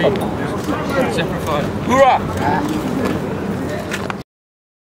free. Semper Fi. Hoorah!